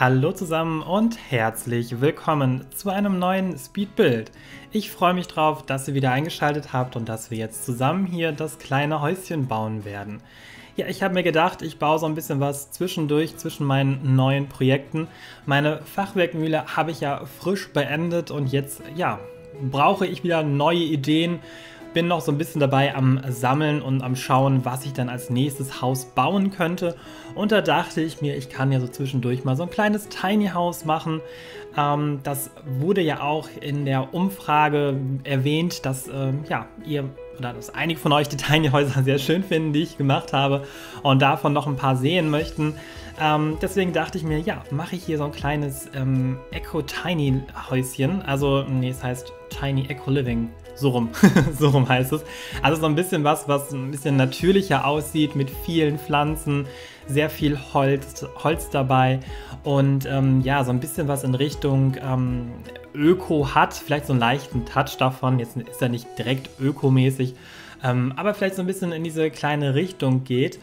Hallo zusammen und herzlich willkommen zu einem neuen Speedbild. Ich freue mich drauf, dass ihr wieder eingeschaltet habt und dass wir jetzt zusammen hier das kleine Häuschen bauen werden. Ja, ich habe mir gedacht, ich baue so ein bisschen was zwischendurch zwischen meinen neuen Projekten. Meine Fachwerkmühle habe ich ja frisch beendet und jetzt, ja, brauche ich wieder neue Ideen bin noch so ein bisschen dabei am Sammeln und am Schauen, was ich dann als nächstes Haus bauen könnte. Und da dachte ich mir, ich kann ja so zwischendurch mal so ein kleines Tiny House machen. Ähm, das wurde ja auch in der Umfrage erwähnt, dass ähm, ja, ihr oder dass einige von euch die Tiny Häuser sehr schön finden, die ich gemacht habe und davon noch ein paar sehen möchten. Ähm, deswegen dachte ich mir, ja, mache ich hier so ein kleines ähm, Eco Tiny Häuschen. Also, nee, es heißt Tiny Eco Living so rum, so rum heißt es. Also so ein bisschen was, was ein bisschen natürlicher aussieht mit vielen Pflanzen, sehr viel Holz, Holz dabei und ähm, ja, so ein bisschen was in Richtung ähm, Öko hat, vielleicht so einen leichten Touch davon. Jetzt ist er nicht direkt ökomäßig, ähm, aber vielleicht so ein bisschen in diese kleine Richtung geht.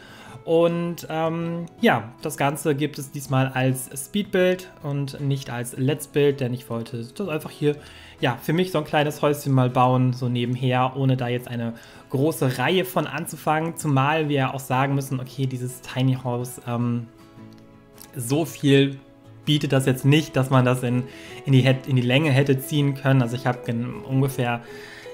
Und ähm, ja, das Ganze gibt es diesmal als Speedbild und nicht als Let's Build, denn ich wollte das einfach hier, ja, für mich so ein kleines Häuschen mal bauen, so nebenher, ohne da jetzt eine große Reihe von anzufangen. Zumal wir auch sagen müssen, okay, dieses Tiny House, ähm, so viel bietet das jetzt nicht, dass man das in, in, die, in die Länge hätte ziehen können. Also ich habe ungefähr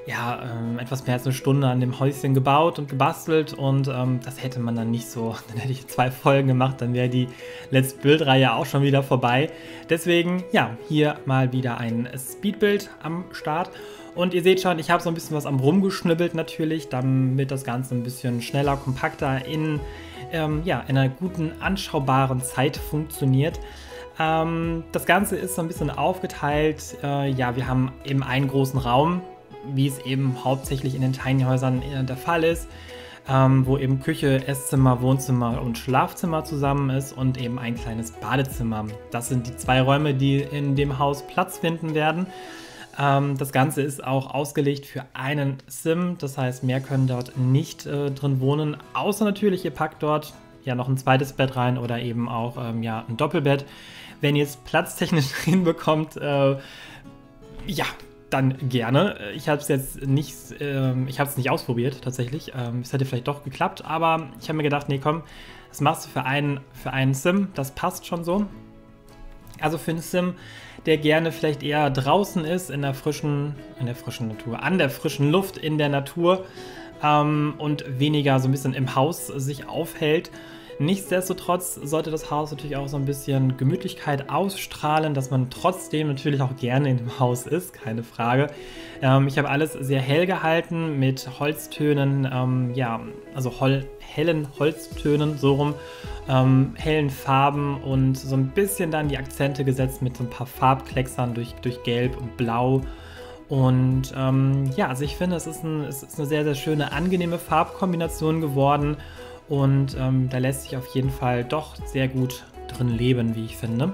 ja, ähm, etwas mehr als eine Stunde an dem Häuschen gebaut und gebastelt und ähm, das hätte man dann nicht so, dann hätte ich zwei Folgen gemacht, dann wäre die Let's Build-Reihe auch schon wieder vorbei. Deswegen, ja, hier mal wieder ein Speedbild am Start. Und ihr seht schon, ich habe so ein bisschen was am rumgeschnibbelt natürlich, damit das Ganze ein bisschen schneller, kompakter in, ähm, ja, in einer guten, anschaubaren Zeit funktioniert. Ähm, das Ganze ist so ein bisschen aufgeteilt. Äh, ja, wir haben eben einen großen Raum, wie es eben hauptsächlich in den Tiny Häusern äh, der Fall ist, ähm, wo eben Küche, Esszimmer, Wohnzimmer und Schlafzimmer zusammen ist und eben ein kleines Badezimmer. Das sind die zwei Räume, die in dem Haus Platz finden werden. Ähm, das Ganze ist auch ausgelegt für einen Sim, das heißt, mehr können dort nicht äh, drin wohnen, außer natürlich, ihr packt dort ja noch ein zweites Bett rein oder eben auch ähm, ja, ein Doppelbett. Wenn ihr es platztechnisch hinbekommt, äh, ja, dann gerne. Ich habe es jetzt nicht, ähm, ich habe es nicht ausprobiert tatsächlich. Ähm, es hätte vielleicht doch geklappt, aber ich habe mir gedacht, nee, komm, das machst du für einen, für einen Sim, das passt schon so. Also für einen Sim, der gerne vielleicht eher draußen ist, in der frischen, in der frischen Natur, an der frischen Luft in der Natur ähm, und weniger so ein bisschen im Haus sich aufhält Nichtsdestotrotz sollte das Haus natürlich auch so ein bisschen Gemütlichkeit ausstrahlen, dass man trotzdem natürlich auch gerne in dem Haus ist, keine Frage. Ähm, ich habe alles sehr hell gehalten mit Holztönen, ähm, ja, also hol hellen Holztönen, so rum, ähm, hellen Farben und so ein bisschen dann die Akzente gesetzt mit so ein paar Farbklecksern durch, durch Gelb und Blau. Und ähm, ja, also ich finde, es ist, ein, es ist eine sehr, sehr schöne, angenehme Farbkombination geworden. Und ähm, da lässt sich auf jeden Fall doch sehr gut drin leben, wie ich finde.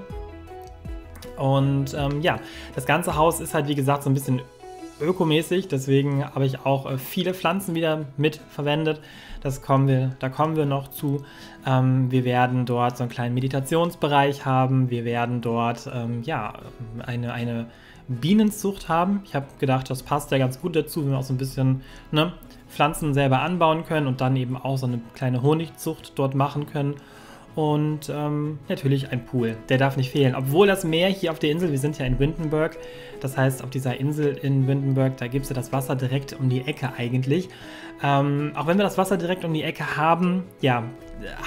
Und ähm, ja, das ganze Haus ist halt wie gesagt so ein bisschen ökomäßig, deswegen habe ich auch äh, viele Pflanzen wieder mit verwendet. Das kommen wir, da kommen wir noch zu. Ähm, wir werden dort so einen kleinen Meditationsbereich haben. Wir werden dort ähm, ja eine, eine Bienenzucht haben. Ich habe gedacht, das passt ja ganz gut dazu, wenn wir auch so ein bisschen ne, Pflanzen selber anbauen können und dann eben auch so eine kleine Honigzucht dort machen können. Und ähm, natürlich ein Pool, der darf nicht fehlen. Obwohl das Meer hier auf der Insel, wir sind ja in Windenburg, das heißt auf dieser Insel in Windenburg, da gibt es ja das Wasser direkt um die Ecke eigentlich. Ähm, auch wenn wir das Wasser direkt um die Ecke haben, ja,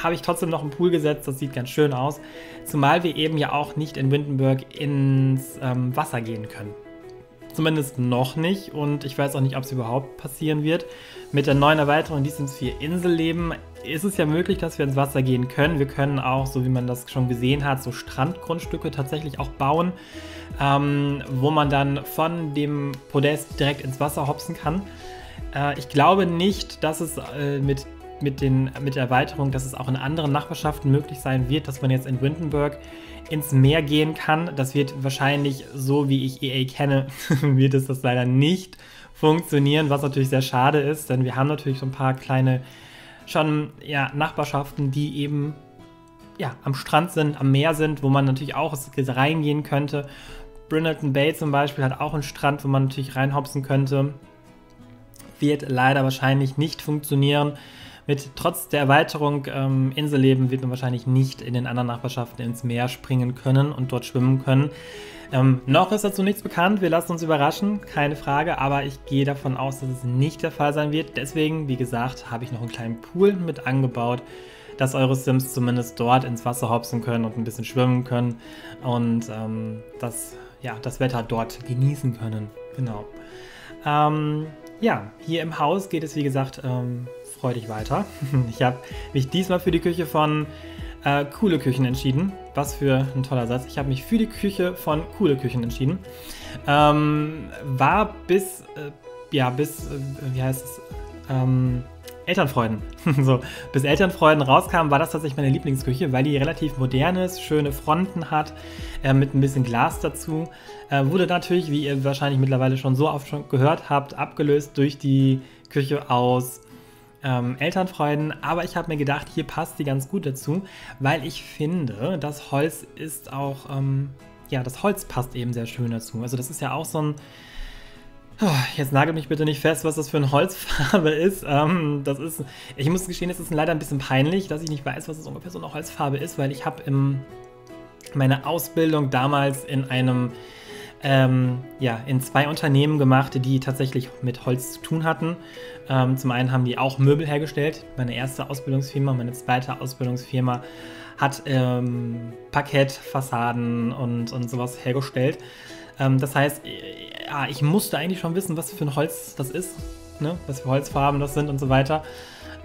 habe ich trotzdem noch einen Pool gesetzt, das sieht ganz schön aus. Zumal wir eben ja auch nicht in Windenburg ins ähm, Wasser gehen können. Zumindest noch nicht und ich weiß auch nicht, ob es überhaupt passieren wird. Mit der neuen Erweiterung, die Sims 4 Inselleben, ist es ja möglich, dass wir ins Wasser gehen können. Wir können auch, so wie man das schon gesehen hat, so Strandgrundstücke tatsächlich auch bauen, ähm, wo man dann von dem Podest direkt ins Wasser hopsen kann. Äh, ich glaube nicht, dass es äh, mit mit, den, mit der Erweiterung, dass es auch in anderen Nachbarschaften möglich sein wird, dass man jetzt in Windenburg ins Meer gehen kann. Das wird wahrscheinlich, so wie ich EA kenne, wird es das leider nicht funktionieren, was natürlich sehr schade ist, denn wir haben natürlich so ein paar kleine schon ja, Nachbarschaften, die eben ja, am Strand sind, am Meer sind, wo man natürlich auch reingehen könnte. Brindleton Bay zum Beispiel hat auch einen Strand, wo man natürlich reinhopsen könnte. Wird leider wahrscheinlich nicht funktionieren. Mit trotz der Erweiterung ähm, Inselleben wird man wahrscheinlich nicht in den anderen Nachbarschaften ins Meer springen können und dort schwimmen können. Ähm, noch ist dazu nichts bekannt, wir lassen uns überraschen, keine Frage, aber ich gehe davon aus, dass es nicht der Fall sein wird. Deswegen, wie gesagt, habe ich noch einen kleinen Pool mit angebaut, dass eure Sims zumindest dort ins Wasser hopsen können und ein bisschen schwimmen können und ähm, das, ja, das Wetter dort genießen können. Genau. Ähm, ja, hier im Haus geht es wie gesagt ähm, freudig weiter. Ich habe mich diesmal für die Küche von äh, Coole Küchen entschieden. Was für ein toller Satz. Ich habe mich für die Küche von Coole Küchen entschieden. Ähm, war bis, äh, ja, bis, äh, wie heißt es, ähm, Elternfreuden. so, bis Elternfreuden rauskam, war das tatsächlich meine Lieblingsküche, weil die relativ modern ist, schöne Fronten hat, äh, mit ein bisschen Glas dazu. Äh, wurde natürlich, wie ihr wahrscheinlich mittlerweile schon so oft schon gehört habt, abgelöst durch die Küche aus ähm, Elternfreuden, aber ich habe mir gedacht, hier passt die ganz gut dazu, weil ich finde, das Holz ist auch, ähm, ja, das Holz passt eben sehr schön dazu. Also das ist ja auch so ein, oh, jetzt nagel mich bitte nicht fest, was das für eine Holzfarbe ist. Ähm, das ist, ich muss gestehen, es ist leider ein bisschen peinlich, dass ich nicht weiß, was das ungefähr so eine Holzfarbe ist, weil ich habe meine Ausbildung damals in einem ähm, ja, in zwei Unternehmen gemacht, die tatsächlich mit Holz zu tun hatten. Ähm, zum einen haben die auch Möbel hergestellt. Meine erste Ausbildungsfirma, meine zweite Ausbildungsfirma hat ähm, Parkettfassaden und, und sowas hergestellt. Ähm, das heißt, ja, ich musste eigentlich schon wissen, was für ein Holz das ist, ne? was für Holzfarben das sind und so weiter.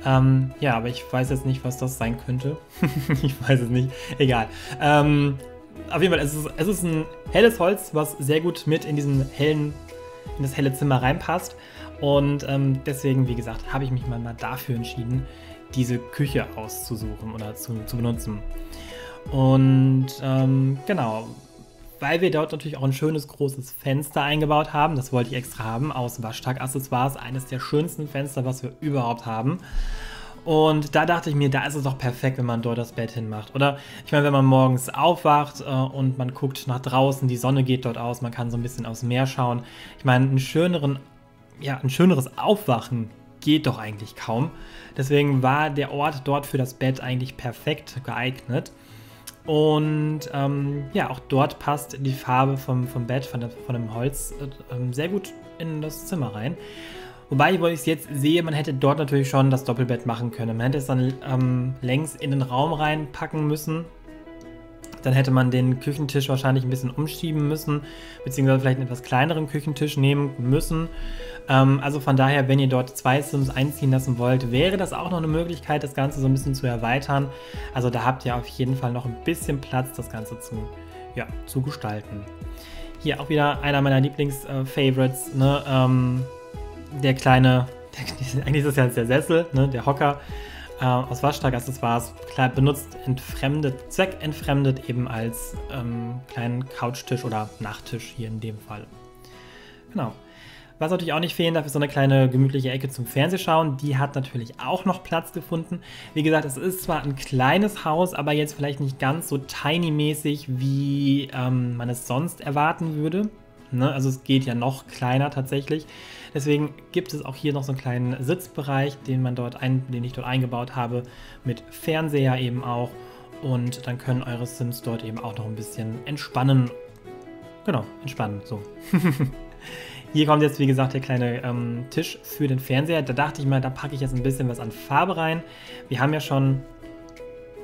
Ähm, ja, aber ich weiß jetzt nicht, was das sein könnte. ich weiß es nicht. Egal. Ähm, auf jeden Fall, es ist, es ist ein helles Holz, was sehr gut mit in diesen hellen, in das helle Zimmer reinpasst. Und ähm, deswegen, wie gesagt, habe ich mich mal, mal dafür entschieden, diese Küche auszusuchen oder zu, zu benutzen. Und ähm, genau, weil wir dort natürlich auch ein schönes großes Fenster eingebaut haben, das wollte ich extra haben, aus Waschtag-Accessoires, eines der schönsten Fenster, was wir überhaupt haben. Und da dachte ich mir, da ist es doch perfekt, wenn man dort das Bett hinmacht. Oder ich meine, wenn man morgens aufwacht äh, und man guckt nach draußen, die Sonne geht dort aus, man kann so ein bisschen aufs Meer schauen. Ich meine, einen schöneren, ja, ein schöneres Aufwachen geht doch eigentlich kaum. Deswegen war der Ort dort für das Bett eigentlich perfekt geeignet. Und ähm, ja, auch dort passt die Farbe vom, vom Bett, von, der, von dem Holz, äh, sehr gut in das Zimmer rein. Wobei, wo ich es jetzt sehe, man hätte dort natürlich schon das Doppelbett machen können. Man hätte es dann ähm, längs in den Raum reinpacken müssen. Dann hätte man den Küchentisch wahrscheinlich ein bisschen umschieben müssen, beziehungsweise vielleicht einen etwas kleineren Küchentisch nehmen müssen. Ähm, also von daher, wenn ihr dort zwei Sims einziehen lassen wollt, wäre das auch noch eine Möglichkeit, das Ganze so ein bisschen zu erweitern. Also da habt ihr auf jeden Fall noch ein bisschen Platz, das Ganze zu, ja, zu gestalten. Hier auch wieder einer meiner Lieblings-Favorites, äh, ne? ähm, der kleine, der, eigentlich ist das ja der Sessel, ne, der Hocker äh, aus Waschtag-Accessoires, benutzt, entfremdet, zweckentfremdet eben als ähm, kleinen Couchtisch oder Nachttisch hier in dem Fall. Genau. Was natürlich auch nicht fehlen darf, ist so eine kleine gemütliche Ecke zum Fernsehschauen. Die hat natürlich auch noch Platz gefunden. Wie gesagt, es ist zwar ein kleines Haus, aber jetzt vielleicht nicht ganz so tiny-mäßig, wie ähm, man es sonst erwarten würde. Ne? Also es geht ja noch kleiner tatsächlich. Deswegen gibt es auch hier noch so einen kleinen Sitzbereich, den man dort ein, den ich dort eingebaut habe, mit Fernseher eben auch. Und dann können eure Sims dort eben auch noch ein bisschen entspannen. Genau, entspannen, so. Hier kommt jetzt, wie gesagt, der kleine ähm, Tisch für den Fernseher. Da dachte ich mal, da packe ich jetzt ein bisschen was an Farbe rein. Wir haben ja schon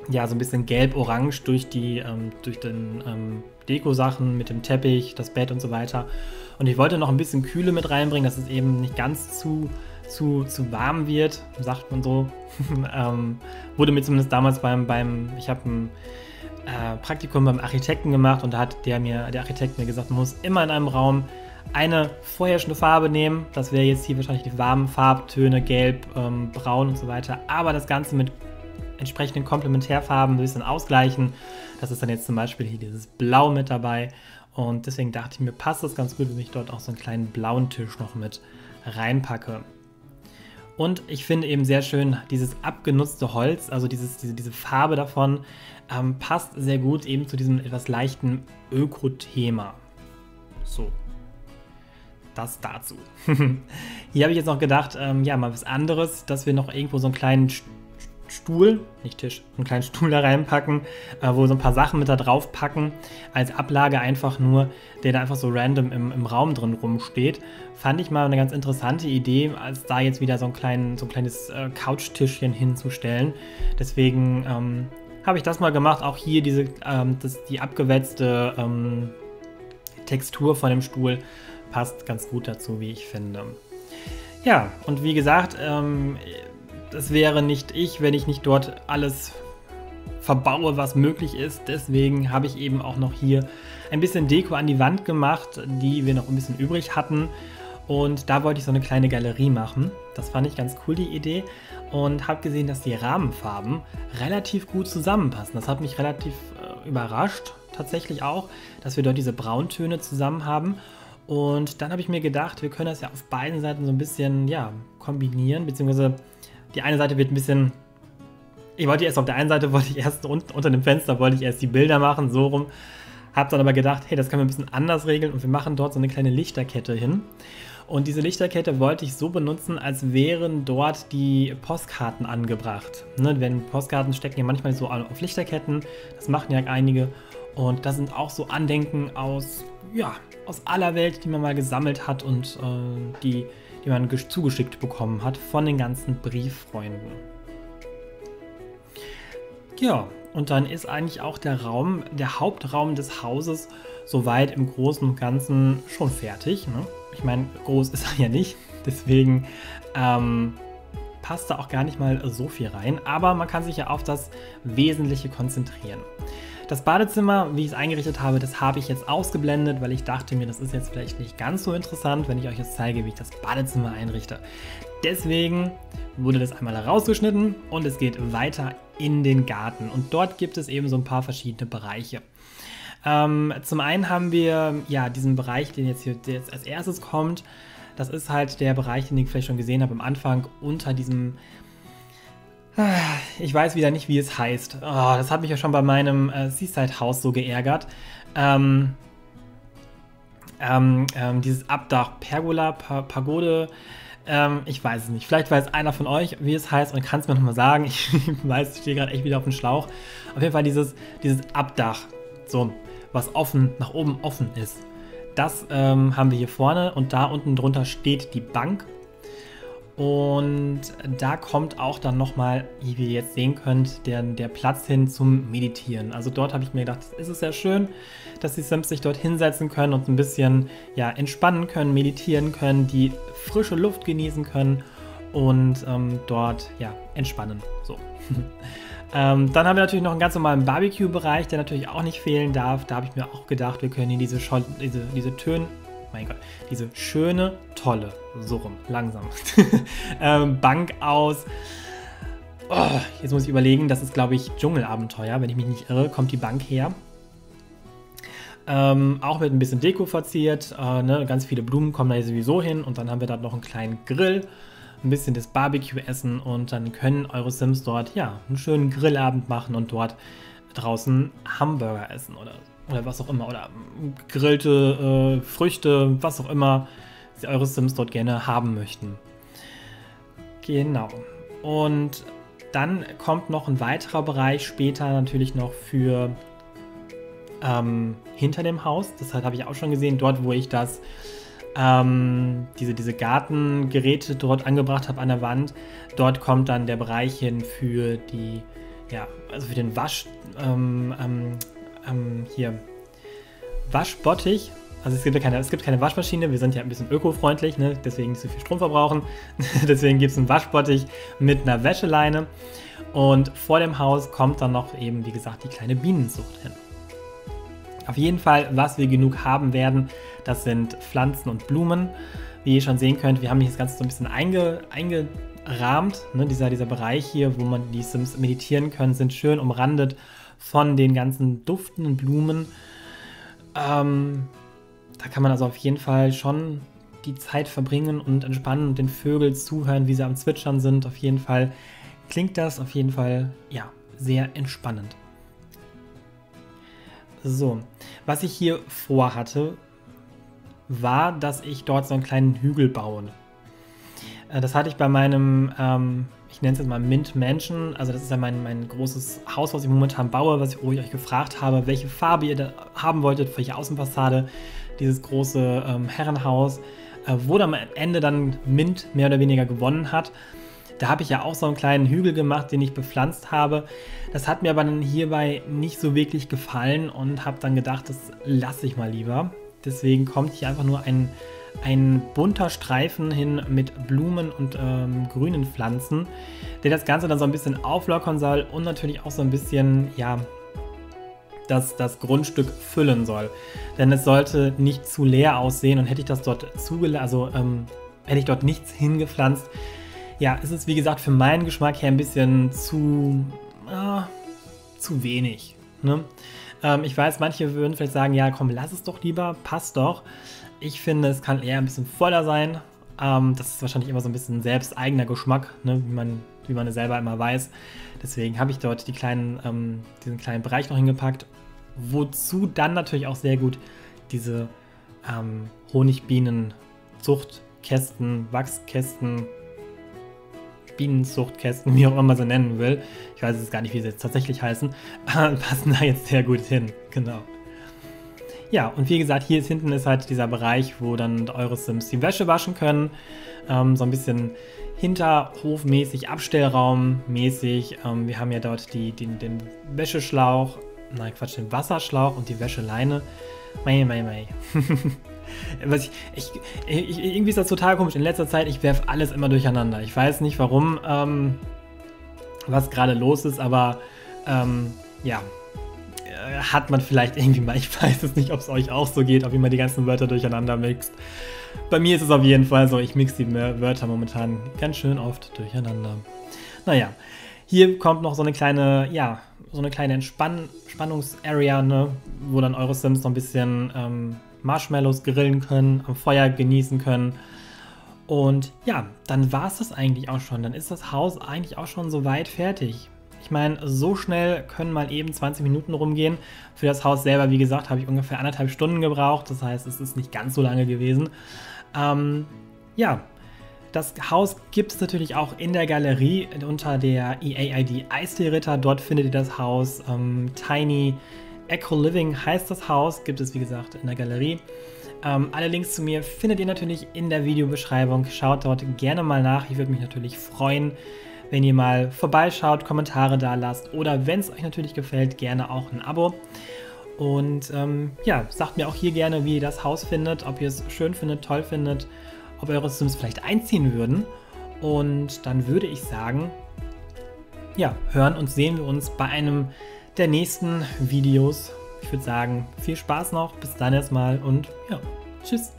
ja, so ein bisschen gelb-orange durch ähm, durch den ähm, Deko-Sachen mit dem Teppich, das Bett und so weiter. Und ich wollte noch ein bisschen Kühle mit reinbringen, dass es eben nicht ganz zu, zu, zu warm wird, sagt man so. ähm, wurde mir zumindest damals beim, beim ich habe ein äh, Praktikum beim Architekten gemacht und da hat der mir, der Architekt mir gesagt, man muss immer in einem Raum eine vorherrschende Farbe nehmen. Das wäre jetzt hier wahrscheinlich die warmen Farbtöne, gelb, ähm, braun und so weiter. Aber das Ganze mit entsprechenden Komplementärfarben ein bisschen ausgleichen. Das ist dann jetzt zum Beispiel hier dieses Blau mit dabei. Und deswegen dachte ich mir, passt das ganz gut, wenn ich dort auch so einen kleinen blauen Tisch noch mit reinpacke. Und ich finde eben sehr schön dieses abgenutzte Holz, also dieses, diese, diese Farbe davon, ähm, passt sehr gut eben zu diesem etwas leichten Öko-Thema. So. Das dazu. Hier habe ich jetzt noch gedacht, ähm, ja, mal was anderes, dass wir noch irgendwo so einen kleinen Stuhl, nicht Tisch, einen kleinen Stuhl da reinpacken, äh, wo so ein paar Sachen mit da drauf packen, als Ablage einfach nur, der da einfach so random im, im Raum drin rumsteht. Fand ich mal eine ganz interessante Idee, als da jetzt wieder so ein, klein, so ein kleines äh, Couchtischchen hinzustellen. Deswegen ähm, habe ich das mal gemacht. Auch hier diese, ähm, das, die abgewetzte ähm, Textur von dem Stuhl passt ganz gut dazu, wie ich finde. Ja, und wie gesagt, ähm, das wäre nicht ich, wenn ich nicht dort alles verbaue, was möglich ist. Deswegen habe ich eben auch noch hier ein bisschen Deko an die Wand gemacht, die wir noch ein bisschen übrig hatten. Und da wollte ich so eine kleine Galerie machen. Das fand ich ganz cool, die Idee. Und habe gesehen, dass die Rahmenfarben relativ gut zusammenpassen. Das hat mich relativ äh, überrascht, tatsächlich auch, dass wir dort diese Brauntöne zusammen haben. Und dann habe ich mir gedacht, wir können das ja auf beiden Seiten so ein bisschen ja, kombinieren, beziehungsweise die eine Seite wird ein bisschen. Ich wollte erst auf der einen Seite wollte ich erst unter, unter dem Fenster wollte ich erst die Bilder machen, so rum. Hab dann aber gedacht, hey, das können wir ein bisschen anders regeln und wir machen dort so eine kleine Lichterkette hin. Und diese Lichterkette wollte ich so benutzen, als wären dort die Postkarten angebracht. Ne, wenn Postkarten stecken ja manchmal so auf Lichterketten, das machen ja einige. Und das sind auch so Andenken aus, ja, aus aller Welt, die man mal gesammelt hat und äh, die die man zugeschickt bekommen hat von den ganzen Brieffreunden. Ja, und dann ist eigentlich auch der Raum, der Hauptraum des Hauses soweit im Großen und Ganzen schon fertig. Ne? Ich meine, groß ist er ja nicht, deswegen ähm, passt da auch gar nicht mal so viel rein, aber man kann sich ja auf das Wesentliche konzentrieren. Das Badezimmer, wie ich es eingerichtet habe, das habe ich jetzt ausgeblendet, weil ich dachte mir, das ist jetzt vielleicht nicht ganz so interessant, wenn ich euch jetzt zeige, wie ich das Badezimmer einrichte. Deswegen wurde das einmal rausgeschnitten und es geht weiter in den Garten. Und dort gibt es eben so ein paar verschiedene Bereiche. Ähm, zum einen haben wir ja diesen Bereich, den jetzt hier jetzt als erstes kommt. Das ist halt der Bereich, den ich vielleicht schon gesehen habe am Anfang, unter diesem ich weiß wieder nicht, wie es heißt. Oh, das hat mich ja schon bei meinem äh, Seaside-Haus so geärgert. Ähm, ähm, ähm, dieses Abdach, Pergola, pa Pagode, ähm, ich weiß es nicht. Vielleicht weiß einer von euch, wie es heißt und kann es mir nochmal sagen. Ich weiß, ich stehe gerade echt wieder auf dem Schlauch. Auf jeden Fall dieses, dieses Abdach, so, was offen, nach oben offen ist. Das ähm, haben wir hier vorne und da unten drunter steht die Bank und da kommt auch dann nochmal, wie ihr jetzt sehen könnt, der, der Platz hin zum Meditieren. Also dort habe ich mir gedacht, ist es sehr schön, dass die Sims sich dort hinsetzen können und ein bisschen ja, entspannen können, meditieren können, die frische Luft genießen können und ähm, dort ja, entspannen. So. ähm, dann haben wir natürlich noch einen ganz normalen Barbecue-Bereich, der natürlich auch nicht fehlen darf. Da habe ich mir auch gedacht, wir können hier diese, diese, diese Töne mein Gott, diese schöne, tolle, so rum, langsam, ähm, Bank aus. Oh, jetzt muss ich überlegen, das ist, glaube ich, Dschungelabenteuer, wenn ich mich nicht irre, kommt die Bank her. Ähm, auch mit ein bisschen Deko verziert. Äh, ne? Ganz viele Blumen kommen da sowieso hin. Und dann haben wir da noch einen kleinen Grill, ein bisschen das Barbecue essen. Und dann können eure Sims dort ja einen schönen Grillabend machen und dort draußen Hamburger essen oder so oder was auch immer, oder gegrillte äh, Früchte, was auch immer sie eure Sims dort gerne haben möchten. Genau. Und dann kommt noch ein weiterer Bereich später natürlich noch für ähm, hinter dem Haus. Das habe ich auch schon gesehen, dort wo ich das ähm, diese, diese Gartengeräte dort angebracht habe an der Wand. Dort kommt dann der Bereich hin für die, ja, also für den Wasch, ähm, ähm ähm, hier Waschbottich. Also es gibt, ja keine, es gibt keine Waschmaschine, wir sind ja ein bisschen ökofreundlich, ne? deswegen nicht so viel Strom verbrauchen. deswegen gibt es einen Waschbottich mit einer Wäscheleine. Und vor dem Haus kommt dann noch eben, wie gesagt, die kleine Bienenzucht hin. Auf jeden Fall, was wir genug haben werden, das sind Pflanzen und Blumen. Wie ihr schon sehen könnt, wir haben hier das Ganze so ein bisschen einge, eingerahmt. Ne? Dieser, dieser Bereich hier, wo man die Sims meditieren können, sind schön umrandet von den ganzen duftenden Blumen. Ähm, da kann man also auf jeden Fall schon die Zeit verbringen und entspannen und den Vögeln zuhören, wie sie am Zwitschern sind. Auf jeden Fall klingt das auf jeden Fall, ja, sehr entspannend. So, was ich hier vorhatte, war, dass ich dort so einen kleinen Hügel baue. Äh, das hatte ich bei meinem, ähm, ich nenne es jetzt mal Mint Mansion. Also das ist ja mein, mein großes Haus, was ich momentan baue, was ich, wo ich euch gefragt habe, welche Farbe ihr da haben wolltet, welche Außenfassade. Dieses große ähm, Herrenhaus, äh, wo dann am Ende dann Mint mehr oder weniger gewonnen hat. Da habe ich ja auch so einen kleinen Hügel gemacht, den ich bepflanzt habe. Das hat mir aber dann hierbei nicht so wirklich gefallen und habe dann gedacht, das lasse ich mal lieber. Deswegen kommt hier einfach nur ein ein bunter Streifen hin mit Blumen und ähm, grünen Pflanzen, der das Ganze dann so ein bisschen auflockern soll und natürlich auch so ein bisschen, ja, das, das Grundstück füllen soll. Denn es sollte nicht zu leer aussehen und hätte ich das dort zugelassen, also ähm, hätte ich dort nichts hingepflanzt, ja, ist es wie gesagt für meinen Geschmack her ein bisschen zu, äh, zu wenig. Ne? Ähm, ich weiß, manche würden vielleicht sagen, ja komm, lass es doch lieber, passt doch. Ich finde, es kann eher ein bisschen voller sein. Ähm, das ist wahrscheinlich immer so ein bisschen selbst eigener Geschmack, ne? wie, man, wie man es selber immer weiß. Deswegen habe ich dort die kleinen, ähm, diesen kleinen Bereich noch hingepackt. Wozu dann natürlich auch sehr gut diese ähm, Honigbienen, Zuchtkästen, Wachskästen, Bienenzuchtkästen, wie auch immer man sie nennen will. Ich weiß jetzt gar nicht, wie sie jetzt tatsächlich heißen. Passen da jetzt sehr gut hin. Genau. Ja, und wie gesagt, hier hinten ist halt dieser Bereich, wo dann eure Sims die Wäsche waschen können. Ähm, so ein bisschen Hinterhofmäßig, Abstellraummäßig. Ähm, wir haben ja dort die, die, den Wäscheschlauch, nein Quatsch, den Wasserschlauch und die Wäscheleine. Mei, mei, mei. Was ich, ich, ich, irgendwie ist das total komisch. In letzter Zeit, ich werfe alles immer durcheinander. Ich weiß nicht warum, ähm, was gerade los ist, aber ähm, ja, hat man vielleicht irgendwie mal, ich weiß es nicht, ob es euch auch so geht, ob ihr mal die ganzen Wörter durcheinander mixt. Bei mir ist es auf jeden Fall so, ich mix die Wörter momentan ganz schön oft durcheinander. Naja, hier kommt noch so eine kleine, ja, so eine kleine Entspann Entspannungsarea, ne, wo dann eure Sims noch ein bisschen ähm, Marshmallows grillen können, am Feuer genießen können. Und ja, dann war es das eigentlich auch schon. Dann ist das Haus eigentlich auch schon soweit fertig. Ich meine, so schnell können mal eben 20 Minuten rumgehen. Für das Haus selber, wie gesagt, habe ich ungefähr anderthalb Stunden gebraucht. Das heißt, es ist nicht ganz so lange gewesen. Ähm, ja, das Haus gibt es natürlich auch in der Galerie unter der EA-ID Eistee-Ritter. Dort findet ihr das Haus. Ähm, Tiny Echo Living heißt das Haus. Gibt es, wie gesagt, in der Galerie. Ähm, alle Links zu mir findet ihr natürlich in der Videobeschreibung. Schaut dort gerne mal nach. Ich würde mich natürlich freuen, wenn ihr mal vorbeischaut, Kommentare da lasst oder wenn es euch natürlich gefällt, gerne auch ein Abo. Und ähm, ja, sagt mir auch hier gerne, wie ihr das Haus findet, ob ihr es schön findet, toll findet, ob eure Sims vielleicht einziehen würden. Und dann würde ich sagen, ja, hören und sehen wir uns bei einem der nächsten Videos. Ich würde sagen, viel Spaß noch, bis dann erstmal und ja, tschüss.